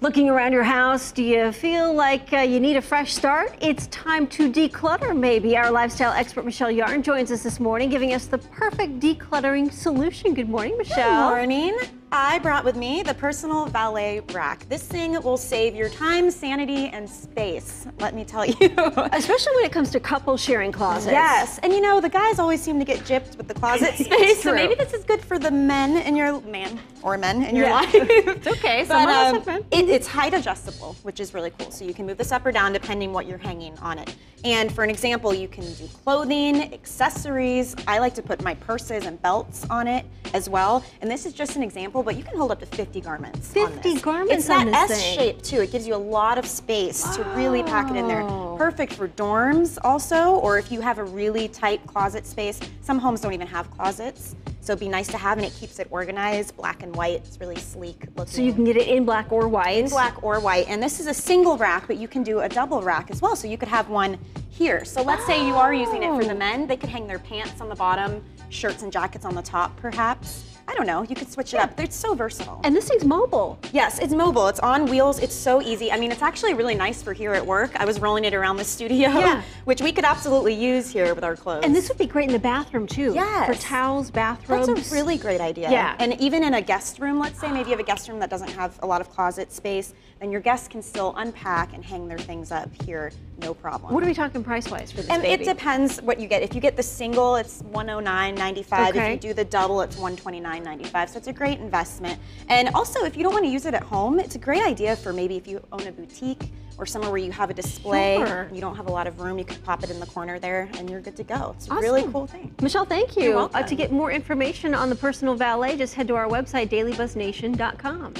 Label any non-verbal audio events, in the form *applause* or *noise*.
Looking around your house, do you feel like uh, you need a fresh start? It's time to declutter, maybe. Our lifestyle expert, Michelle Yarn, joins us this morning, giving us the perfect decluttering solution. Good morning, Michelle. Good morning. I brought with me the personal valet rack. This thing will save your time, sanity, and space, let me tell *laughs* you. Especially when it comes to couple sharing closets. Yes, and you know, the guys always seem to get gypped with the closet *laughs* space, so maybe this is good for the men in your, man, or men in your Yeah. life. *laughs* It's okay, But, um, it, it's height adjustable, which is really cool. So you can move this up or down depending what you're hanging on it. And for an example, you can do clothing, accessories. I like to put my purses and belts on it as well. And this is just an example, but you can hold up to 50 garments. on 50 this. garments It's that S thing. shape too. It gives you a lot of space to really pack it in there. Oh. Perfect for dorms also, or if you have a really tight closet space. Some homes don't even have closets. So it'd be nice to have, and it keeps it organized, black and white. It's really sleek looking So you can get it in black or white. in black or white. And this is a single rack, but you can do a double rack as well. So you could have one here. So let's say you are using it for the Oh. men. They could hang their pants on the bottom, shirts and jackets on the top, perhaps. I don't know. You could switch it up. It's so versatile. And this thing's mobile. Yes, it's mobile. It's on wheels. It's so easy. I mean, it's actually really nice for here at work. I was rolling it around the studio, Yeah. *laughs* which we could absolutely use here with our clothes. And this would be great in the bathroom too. Yes. For towels, bathrobes. That's a really great idea. Yeah. And even in a guest room, let's say maybe you have a guest room that doesn't have a lot of closet space, then your guests can still unpack and hang their things up here, no problem. What are we talking price wise for this and baby? it depends what you get. If you get the single, it's 109.95. Okay. If you do the double, it's 129.95. So it's a great investment. And also, if you don't want to use it at home, it's a great idea for maybe if you own a boutique or somewhere where you have a display, Sure. you don't have a lot of room, you can pop it in the corner there, and you're good to go. It's a really cool thing. Michelle, thank you. Uh, to get more information on the personal valet, just head to our website, dailybuzznation.com.